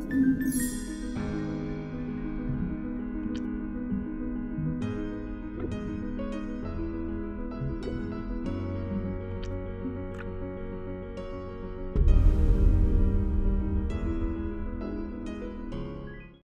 Mm-hmm.